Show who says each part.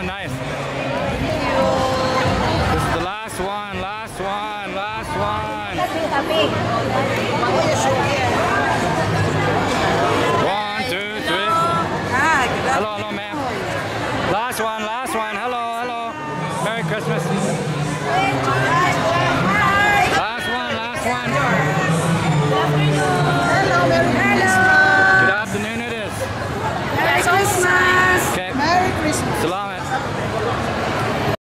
Speaker 1: This is the last one, last one, last one. One, two, three. Hello, hello, ma'am. Last one, last one. Hello, hello. Merry Christmas. Last one, last one.
Speaker 2: Hello, Merry Christmas.
Speaker 1: Good afternoon it is.
Speaker 2: Merry Christmas.
Speaker 1: Merry Christmas. Thank you.